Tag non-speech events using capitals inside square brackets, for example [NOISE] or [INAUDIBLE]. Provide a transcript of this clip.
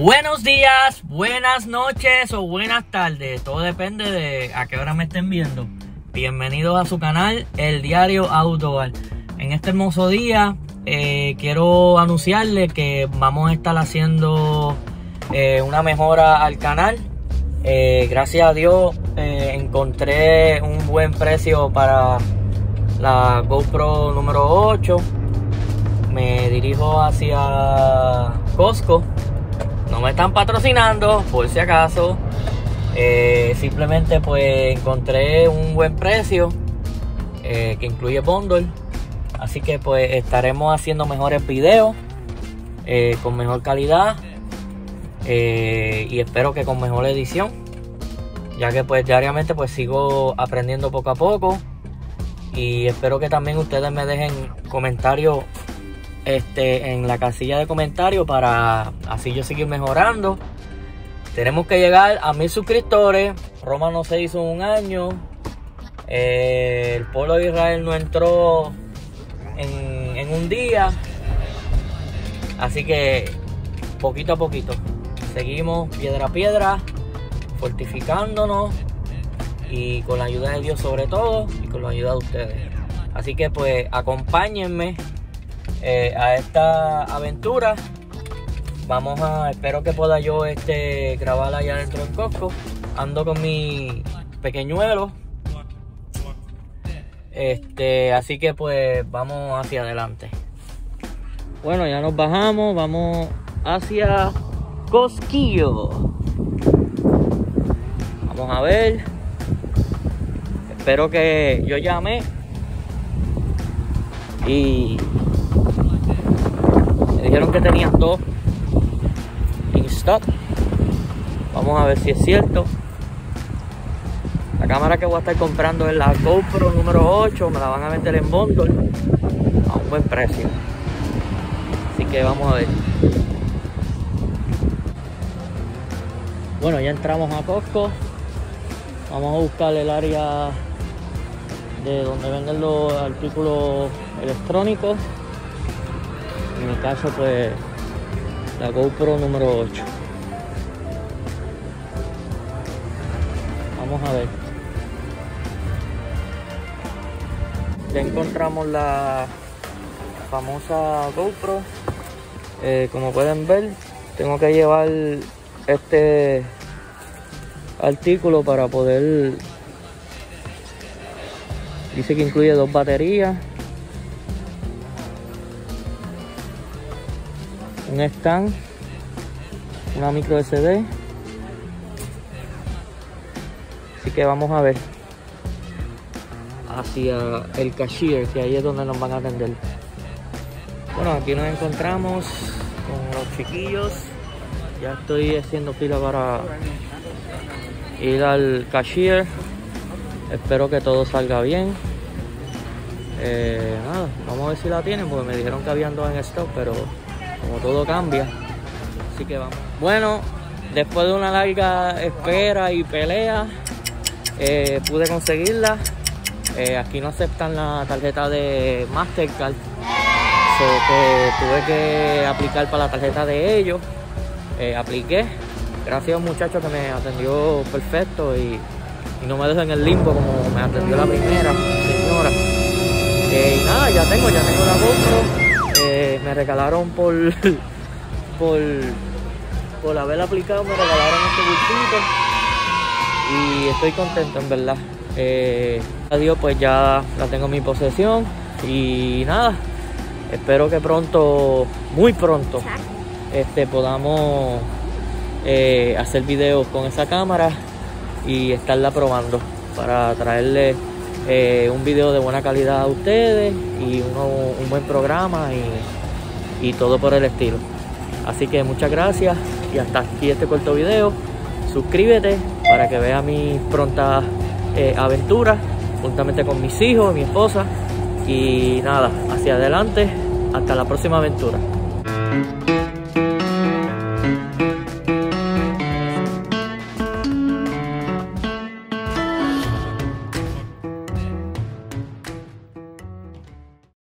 Buenos días, buenas noches o buenas tardes. Todo depende de a qué hora me estén viendo. Bienvenidos a su canal, El Diario Outdoor. En este hermoso día eh, quiero anunciarles que vamos a estar haciendo eh, una mejora al canal. Eh, gracias a Dios encontré un buen precio para la GoPro número 8. Me dirijo hacia Costco no me están patrocinando, por si acaso. Eh, simplemente pues encontré un buen precio eh, que incluye bundle. Así que pues estaremos haciendo mejores videos eh, con mejor calidad y espero que con mejor edición. Ya que pues diariamente pues sigo aprendiendo poco a poco y espero que también ustedes me dejen comentarios este, en la casilla de comentarios para así yo seguir mejorando. Tenemos que llegar a mil suscriptores. Roma no se hizo un año. Eh, el pueblo de Israel no entró en, en un día. Así que poquito a poquito. Seguimos piedra a piedra, fortificándonos y con la ayuda de Dios sobre todo y con la ayuda de ustedes. Así que pues acompáñenme eh, a esta aventura. Vamos a, espero que pueda yo este, grabar allá dentro del Costco. Ando con mi pequeñuelo. Este, así que pues vamos hacia adelante. Bueno, ya nos bajamos, vamos hacia Cosquillo. Vamos a ver. Espero que yo llame y que tenían dos in stock. Vamos a ver si es cierto. La cámara que voy a estar comprando es la GoPro número 8. Me la van a meter en bundle a un buen precio. Así que vamos a ver. Bueno, ya entramos a Costco. Vamos a buscar el área de donde venden los artículos electrónicos en mi caso pues la GoPro número 8 vamos a ver. Ya encontramos la famosa GoPro. Eh, como pueden ver tengo que llevar este artículo para poder dice que incluye dos baterías un stand, una micro SD. Así que vamos a ver hacia el cashier, que ahí es donde nos van a atender. Bueno, aquí nos encontramos con los chiquillos. Ya estoy haciendo fila para ir al cashier. Espero que todo salga bien. Eh, nada, vamos a ver si la tienen, porque me dijeron que habían dos en stock, pero como todo cambia. Así que vamos. Bueno, después de una larga espera y pelea, eh, pude conseguirla. Eh, aquí no aceptan la tarjeta de Mastercard. So que tuve que aplicar para la tarjeta de ellos. Eh, apliqué. Gracias a un muchacho que me atendió perfecto y, no me dejó en el limbo como me atendió la primera señora. y nada, ya tengo, ya tengo la GoPro me regalaron por, [LAUGHS] por, por haber aplicado, me regalaron este bultito y estoy contento en verdad. Eh, adiós, pues ya la tengo en mi posesión. Y nada, espero que pronto, muy pronto, este, podamos eh, hacer videos con esa cámara y estarla probando para traerle eh, un video de buena calidad a ustedes y un buen programa y y todo por el estilo. Así que muchas gracias y hasta aquí este corto video. Suscríbete para que veas mis prontas eh, aventuras juntamente con mis hijos, mi esposa. Y nada, hacia adelante, hasta la próxima aventura.